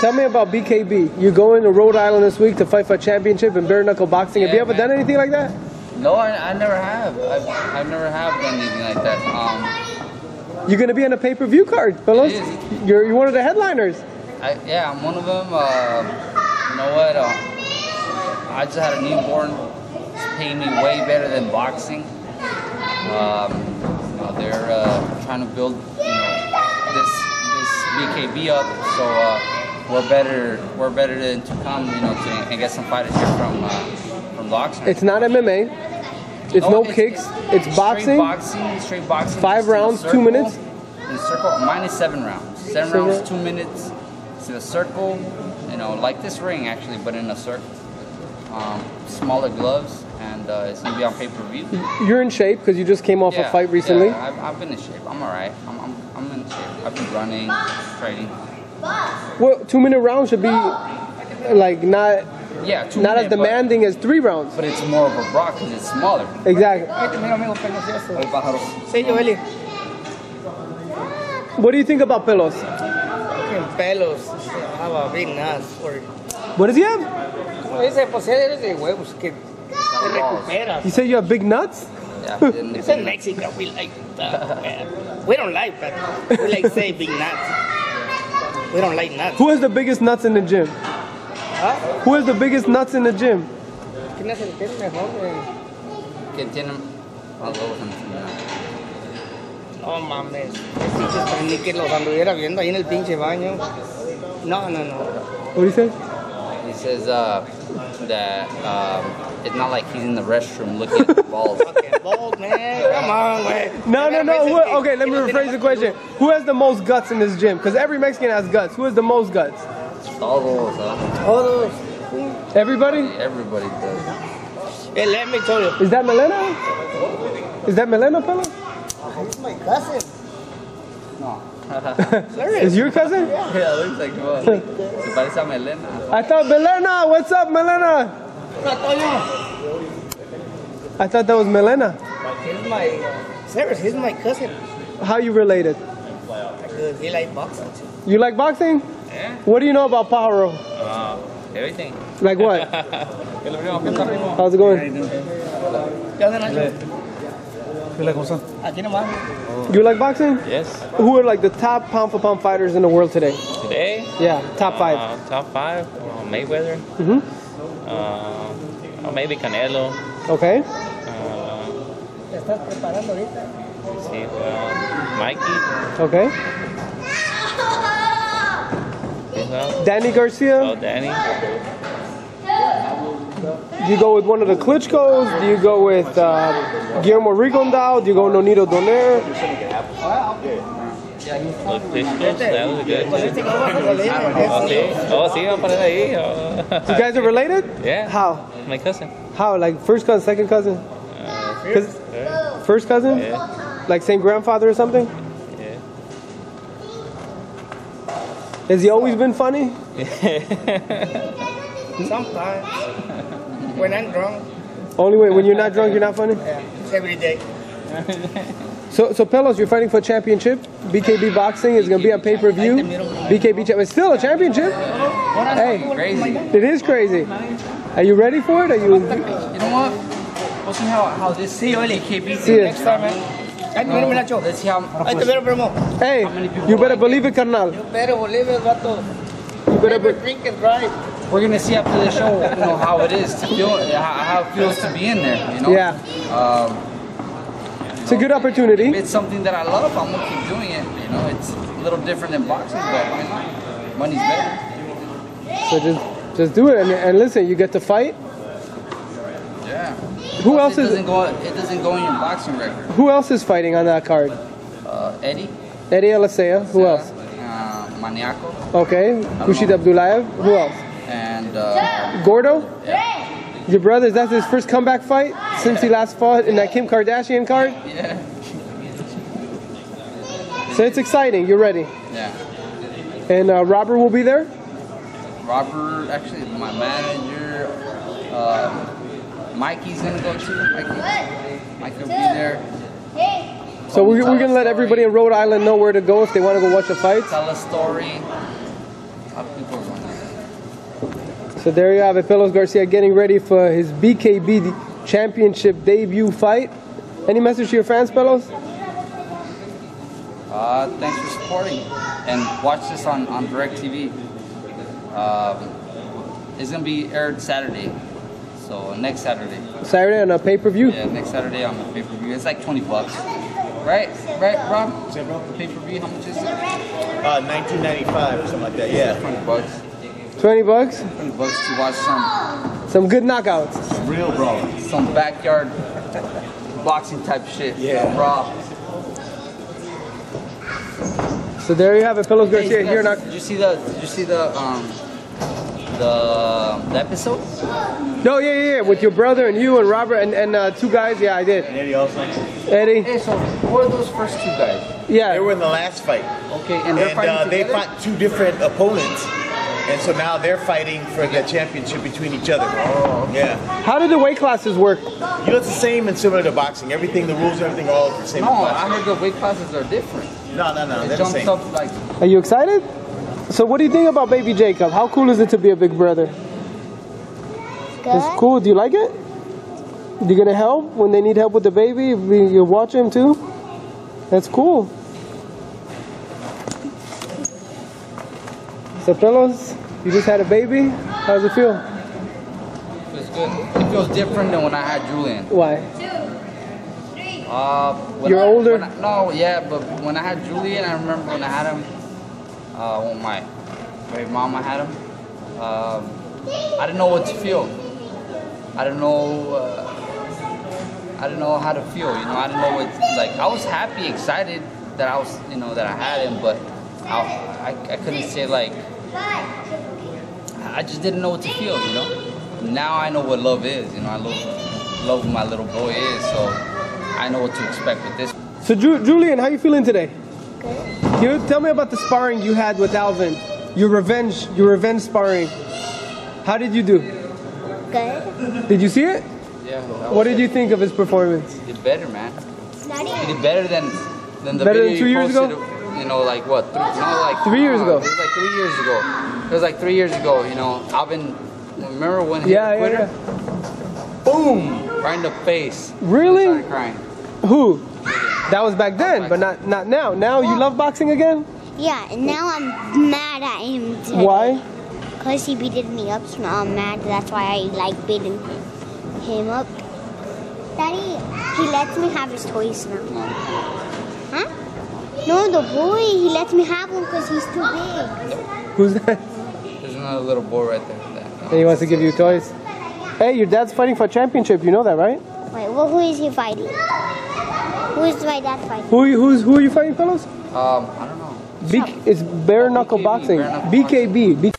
Tell me about BKB. You're going to Rhode Island this week to fight for a championship in bare knuckle boxing. Have you ever man. done anything like that? No, I, I never have. I've, I've never have done anything like that. Um, You're going to be on a pay per view card, fellas. You're, you're one of the headliners. I, yeah, I'm one of them. Uh, you know what? Uh, I just had a newborn. It's paying me way better than boxing. Um, uh, they're uh, trying to build, you know, this this BKB up. So uh, we're better we're better than to come, you know, to, and get some fighters here from uh, from boxing. It's not MMA. It's no, kicks. It's, straight boxing. boxing, straight boxing. Five just in a rounds, two minutes? In a circle, seven rounds. Seven Seven rounds, two minutes. It's in a circle, you know, like this ring actually, but in a circle. Um, smaller gloves, and uh, it's gonna be on pay per view. You're in shape because you just came off a fight recently. Yeah, I've, I've been in shape. I'm alright. I'm, I'm, I'm in shape. I've been running, training. Well, two minute rounds should be like not Yeah, two not as minute, but- demanding as three rounds. But, it's more of a bra because it's smaller. Exactly. El pájaro. Sí, Joeli. What do you think about Pelos? Pelos. Have a big nuts. Or, What does he have? como dice, pues eres de huevos que te recuperas. You say you have big nuts? Yeah, in It's in Mexico. We like that. man. We don't like, but we like say big nuts. We don't like nuts. Who has the biggest nuts in the gym? ¿Ah? Who has the biggest nuts in the gym? ¿Quién es el que es mejor? güey? que tienen más huevos encima. No mames. Pinches, Ni que los anduviera viendo ahí en el pinche baño. No, no, no. What do you say? He says uh, that um, it's not like he's in the restroom looking at the balls. Fucking bald, man. Come on, güey. No, no, no. Who, okay, let me rephrase the question. Who has the most guts in this gym? Because every Mexican has guts. Who has the most guts? Todos, huh? Todos. Everybody? Everybody does. Hey, let me tell you. Is that Melena? Is that Melena, fella? It's my cousin. Is your cousin? Yeah, looks like what? Se parece a Melena. I thought Melena. What's up, Melena? I thought that was Melena. He's my, serious, he's my cousin. How you related? Because he like boxing too. You like boxing? Yeah. What do you know about Pajaro? Uh, everything. Like what? How's it going? ¿Qué onda, Nacho? Aquí nomás. You like boxing? Yes. Who are like the top pound for pound fighters in the world today? Today, Yeah, top five. uh, top five, uh, Mayweather. Mhm. Uh, or maybe Canelo. Okay. Uh, ¿Te estás preparando ahorita? let's see, well, Mikey. Okay. Danny Garcia. Oh, Danny. Do you go with one of the Klitschko's? Do you go with uh, Guillermo Rigondeaux? Do you go with Nonito Donaire? Look, Klitschko, that was good. Con este a salir. Oh, sí. A poner ahí. Oh. You guys are related? Yeah. How? My cousin. How? Like first cousin, second cousin? Uh. First cousin? Yeah. Like same grandfather or something? Yeah. Has he always been funny? Sometimes. When I'm drunk, Only way when you're not drunk, you're not funny. yeah, it's every day. So, so Pelos, you're fighting for a championship. BKB boxing is gonna be on pay per view. BKB, cha- it's still a championship. Hey, Crazy. it is crazy. Are you ready for it? Are you? You know what? We'll see how, how this Sí, Oli. BKB See it. Next time, man. Ahí te miro, mi Nacho. Let's see how. Ahí te miro. Hey, you better believe it, carnal. You better believe it, vato. You better Never be- drink and drive. We're gonna see after the show, you know, how it is to feel, how, how it feels to be in there. You know. Yeah, Um, it's a good opportunity. it's something that I love, I'm gonna keep doing it. You know, it's a little different than boxing, but why not? Money's better. So just, just do it and, and listen. You get to fight. Yeah. Who Plus, else it is? doesn't go? It doesn't go in your boxing record. Who else is fighting on that card? Uh, Eddie. Eddie Alasea. Who else? Uh, Maniaco Okay. Kushid Abdullayev. Who else? And uh, Gordo. Your brother. That's his first comeback fight since he last fought in that Kim Kardashian card. yeah, So it's exciting. You're ready. yeah. And uh, Robert will be there. Robert, actually, my manager, um, Mikey's gonna go too. Mikey, Mikey will be there. So we're, we're gonna let everybody in Rhode Island know where to go if they want to go watch the fights. Tell a story. A lot of people are going So there you have it, Pelos Garcia getting ready for his BKB championship debut fight. Any message to your fans, Pelos? Uh, thanks for supporting and watch this on, on DirecTV. Um, it's gonna be aired Saturday, so next Saturday. Saturday on a pay-per-view. Yeah, next Saturday on a pay per view. It's like 20 bucks. Right? Right, Rob? Say, bro? The pay per view, how much is it? Uh, 1995 or something like that. Yeah. 20 bucks. 20 bucks. 20 bucks to watch some Some good knockouts. Real brawler. some backyard boxing type shit. Yeah. Raw. So there you have it, Pelos Garcia Hey, here. guys, Knock- did you see the did you see the um the, the episode? no, yeah, yeah, yeah, with your brother and you and Robert and, and uh, two guys. Yeah, I did. And Eddie also. Eddie. Hey, so who are those first two guys? Yeah. They were in the last fight. Okay, and they're fighting uh, they fought two different opponents. And so now they're fighting for the championship between each other. Oh, Yeah. How do the weight classes work? You know, it's the same and similar to boxing. Everything, the rules, everything, are all the same. No, I heard the weight classes are different. No, no, no. It They're the same. up like Are you excited? So what do you think about baby Jacob? How cool is it to be a big brother? It's cool. Do you like it? You gonna help when they need help with the baby? You you watch him too? That's cool. So Pelos, you just had a baby. How does it feel? feels good. It feels different than when I had Julian. Why? Two, Uh, when You're I- older? I- no, yeah, but when I had Julian, I remember when I had him. Uh, when my baby mama had him. Um, I didn't know what to feel. I didn't know. Uh, I didn't know how to feel. You know, I didn't know what. Like, I was happy, excited that I was, you know, that I had him, but I, I, I couldn't say like. I just didn't know what to feel. You know. Now I know what love is. You know, I love, love my little boy is. So I know what to expect with this. So Ju- Julian, how you feeling today? Good. Can you tell me about the sparring you had with Alvin? Your revenge, your revenge sparring. How did you do? Good. Did you see it? Yeah. What did you think of his performance? He did better, man. Daddy. He did better than than the Better video than two you years ago? You know, like what? Three, no, like Three years uh, ago. It was like three years ago. It was like three years ago. You know, Alvin. Remember when he Yeah, hit the yeah, quitter? Boom! Right in the face. Really? Started crying. Who? That was back then, but not not now. Now you love boxing again? Yeah, and now I'm mad at him. Today. Why? Because he beated me up, so now I'm mad. That's why I like beating him up. Daddy, he lets me have his toys now. Huh? No, the boy, he lets me have him because he's too big. Who's that? There's another little boy right there. That, And he wants to give you toys. Hey, your dad's fighting for a championship. You know that, right? Wait, well, who is he fighting? Who is my dad fighting? Who who's who are you fighting, fellas? Um, I don't know. B- it's bare knuckle BKB, boxing. bare knuckle BKB.